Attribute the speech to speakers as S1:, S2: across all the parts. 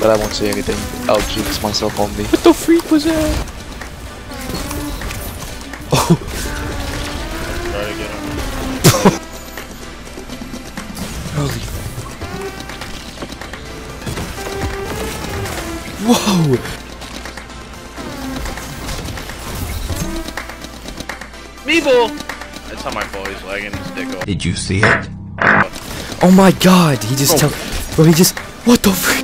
S1: but I won't say anything. I'll jinx myself only.
S2: What the freak was that? Oh,
S3: Try to get him.
S2: holy. Whoa!
S3: Meeple! That's how my boy's lagging his dick off.
S4: Did you see it?
S2: Oh my god, he just tell- Bro, he just- What the freak?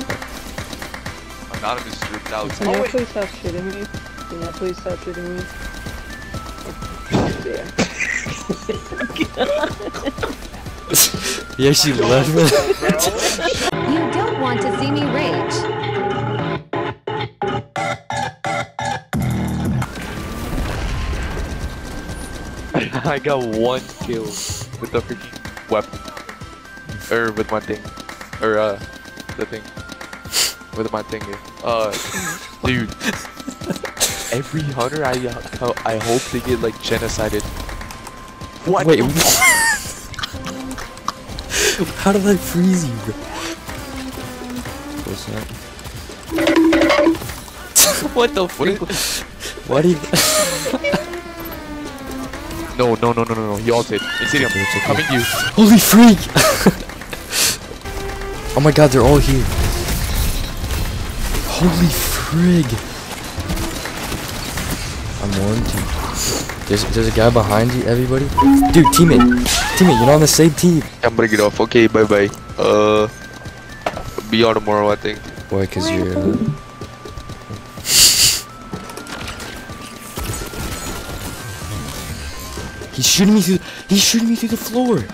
S1: Anonymous ripped out.
S5: Can you please stop shooting me? Can you please stop shooting me? Yeah.
S2: He actually left me.
S6: You don't want to see me rage.
S1: I got one kill with the freaking weapon. Or with my thing. Or uh, the thing. With my thing. Uh, dude. Every hunter, I I hope they get like genocided. What?
S2: Wait, what? How did I freeze you, bro? What the freak? What do you...
S1: No, no, no, no, no, no. He ulted. Insidium.
S2: It's okay.
S1: Coming to you.
S2: Holy freak! oh my god, they're all here. Holy frig! I'm warned. There's, there's a guy behind you, everybody. Dude, teammate. Teammate, you're not on the same team.
S1: I'm gonna get off. Okay, bye bye. Uh, be on tomorrow, I think.
S2: Why, cause you're... Uh... He's shooting me through. He's shooting me through the floor.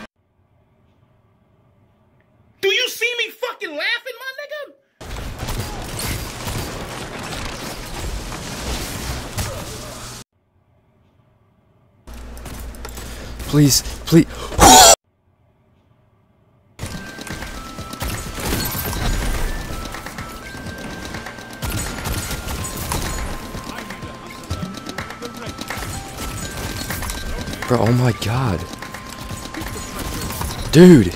S2: Please, please. Bro, oh my god. Dude.